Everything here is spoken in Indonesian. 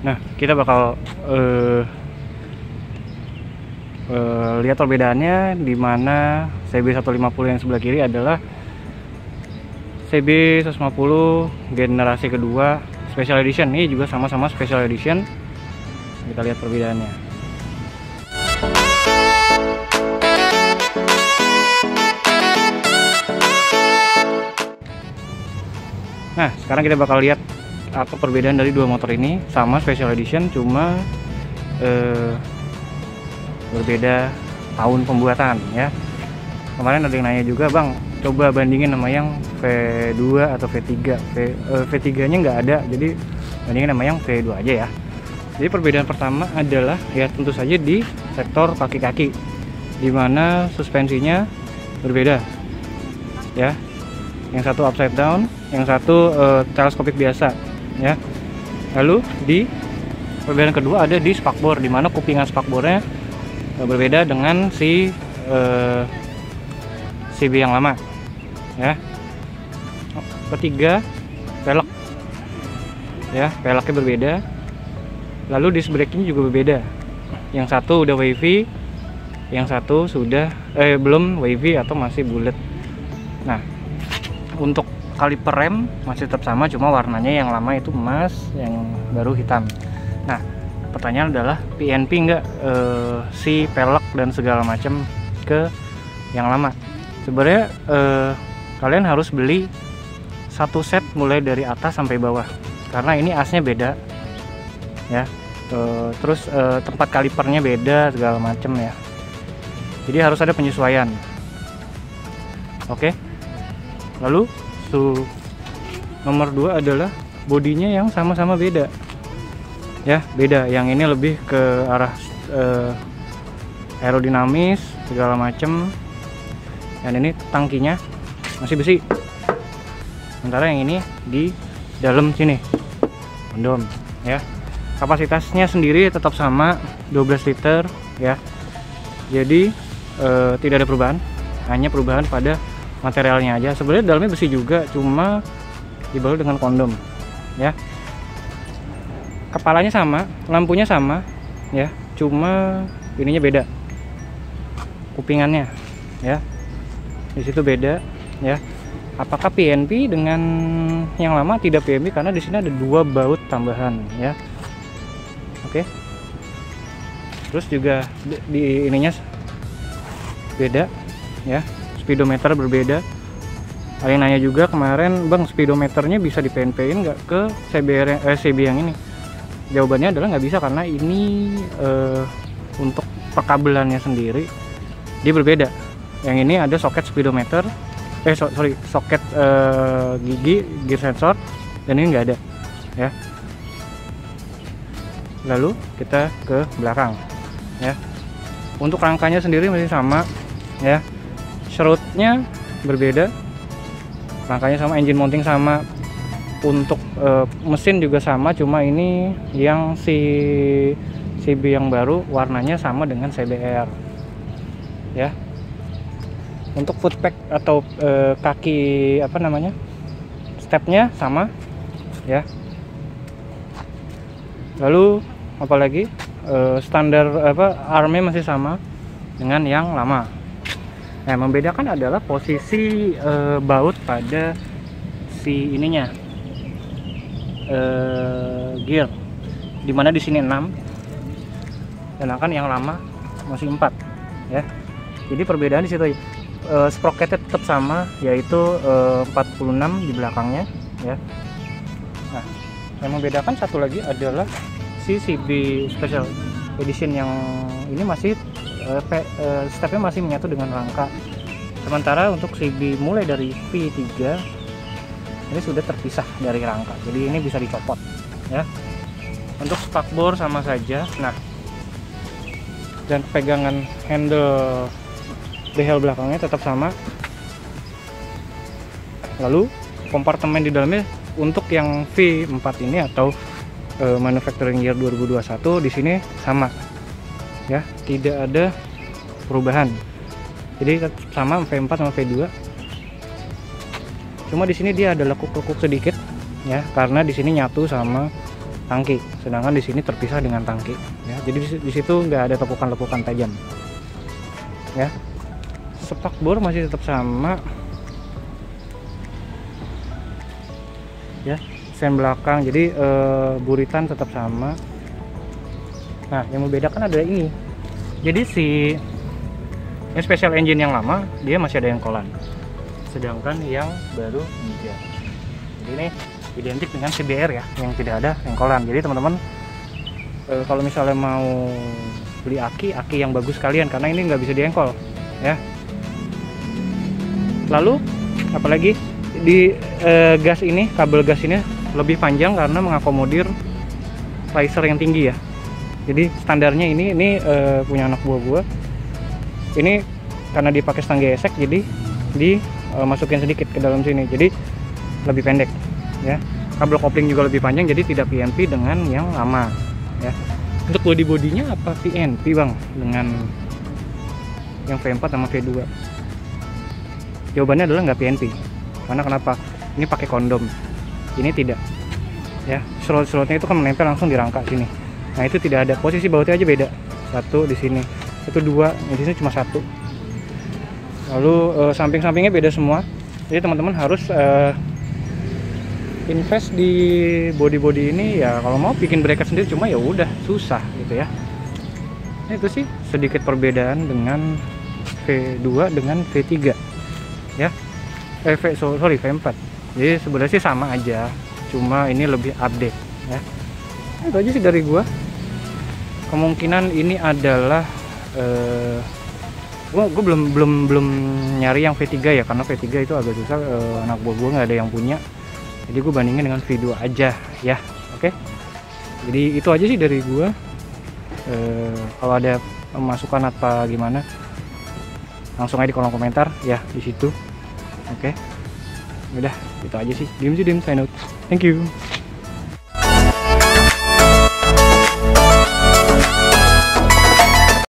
Nah, kita bakal eh eh, lihat perbedaannya di mana CB 150 yang sebelah kiri adalah CB 150 generasi kedua special edition. Ini juga sama-sama special edition. Kita lihat perbedaannya. Nah, sekarang kita bakal lihat apa perbedaan dari dua motor ini. Sama special edition, cuma eh, berbeda tahun pembuatan ya. Kemarin ada yang nanya juga, Bang, coba bandingin sama yang V2 atau V3. V, eh, V3-nya nggak ada, jadi bandingin sama yang V2 aja ya. Jadi perbedaan pertama adalah ya tentu saja di sektor kaki-kaki, di mana suspensinya berbeda, ya. Yang satu upside down, yang satu eh, teleskopik biasa, ya. Lalu di perbedaan kedua ada di spakbor, di mana kupingan spakbornya eh, berbeda dengan si eh, CB yang lama, ya. Ketiga pelek, ya peleknya berbeda lalu disc brake-nya juga berbeda yang satu udah wavy yang satu sudah eh belum wavy atau masih bulat nah untuk kaliper rem masih tetap sama cuma warnanya yang lama itu emas yang baru hitam. Nah pertanyaan adalah PNP enggak eh, si pelek dan segala macam ke yang lama? Sebenarnya eh, kalian harus beli satu set mulai dari atas sampai bawah karena ini asnya beda ya. Eh, terus eh, tempat kalipernya beda segala macem ya. Jadi harus ada penyesuaian. Oke? Lalu su nomor dua adalah bodinya yang sama-sama beda. Ya beda. Yang ini lebih ke arah eh, aerodinamis segala macem. Dan ini tangkinya masih besi. Sementara yang ini di dalam sini. Kondom ya. Kapasitasnya sendiri tetap sama 12 liter ya. Jadi e, tidak ada perubahan. Hanya perubahan pada materialnya aja. Sebenarnya dalamnya besi juga cuma dibalut dengan kondom ya. Kepalanya sama lampunya sama ya. Cuma ininya beda kupingannya ya. Di situ beda ya. Apakah PNP dengan yang lama? Tidak PNP karena di sini ada dua baut tambahan ya. Oke. Terus juga di, di ininya beda ya speedometer berbeda. Ada yang nanya juga kemarin bang speedometernya bisa di PNP in nggak ke CBR eh, CB yang ini? Jawabannya adalah nggak bisa karena ini eh, untuk perkabelannya sendiri dia berbeda. Yang ini ada soket speedometer eh so, sorry soket eh, gigi gear sensor dan ini nggak ada ya. Lalu kita ke belakang ya. Untuk rangkanya sendiri masih sama ya serutnya berbeda. Rangkanya sama engine mounting sama. Untuk e, mesin juga sama cuma ini yang si CB yang baru warnanya sama dengan CBR ya. Untuk footpack atau e, kaki apa namanya stepnya sama. Ya. Lalu apalagi uh, standar apa armnya masih sama dengan yang lama nah membedakan adalah posisi uh, baut pada si ininya. Uh, gear. Di mana di sini 6 sedangkan yang lama masih 4 ya. Jadi perbedaan di situ uh, sprocketnya tetap sama yaitu uh, 46 di belakangnya ya. Nah yang membedakan satu lagi adalah si CB Special Edition yang ini masih uh, uh, stepnya masih menyatu dengan rangka. Sementara untuk CB mulai dari V3 ini sudah terpisah dari rangka. Jadi ini bisa dicopot ya. Untuk spakbor sama saja nah. Dan pegangan handle behel belakangnya tetap sama. Lalu kompartemen di dalamnya untuk yang V4 ini atau uh, manufacturing year 2021 di sini sama ya. Tidak ada perubahan. Jadi sama V4 sama V2 cuma di sini dia ada lekuk-lekuk sedikit ya karena di sini nyatu sama tangki. Sedangkan di sini terpisah dengan tangki ya. Jadi di, situ nggak ada lekukan-lekukan tajam ya. Sepak bor masih tetap sama ya. Sen belakang jadi e, buritan tetap sama nah yang membedakan adalah ini. Jadi si yang special engine yang lama dia masih ada yang kolan. Sedangkan yang baru enggak jadi ini identik dengan CBR ya yang tidak ada engkolan jadi teman-teman e, kalau misalnya mau beli aki aki yang bagus kalian karena ini nggak bisa diengkol ya. Lalu apalagi di e, gas ini kabel gas ini lebih panjang karena mengakomodir riser yang tinggi ya jadi standarnya ini ini e, punya anak buah gua ini karena dipakai stang gesek jadi dimasukin sedikit ke dalam sini. Jadi lebih pendek ya. Kabel kopling juga lebih panjang jadi tidak PNP dengan yang lama ya. Untuk body bodinya apa PNP bang? Dengan yang V4 sama V2 jawabannya adalah nggak PNP karena kenapa? Ini pakai kondom. Ini tidak ya. Slot-slotnya itu kan menempel langsung di rangka sini nah itu tidak ada. Posisi bautnya aja beda. Satu di sini. Itu dua. Di sini cuma satu. Lalu uh, samping-sampingnya beda semua. Jadi teman-teman harus uh, invest di body-body ini. Ya kalau mau bikin bracket sendiri cuma ya udah susah gitu ya. Nah, itu sih sedikit perbedaan dengan V2 dengan V3 ya. Eh, v, sorry V4 jadi sebenarnya sih sama aja. Cuma ini lebih update ya. Nah, itu aja sih dari gua kemungkinan ini adalah eh, gua, gua belum belum belum nyari yang V3 ya karena V3 itu agak susah eh, anak buah gua nggak ada yang punya. Jadi gue bandingin dengan V2 aja ya oke? Jadi itu aja sih dari gue e, kalau ada masukan apa gimana langsung aja di kolom komentar ya di situ oke? Udah itu aja sih. Diem sih diem sign out. Thank you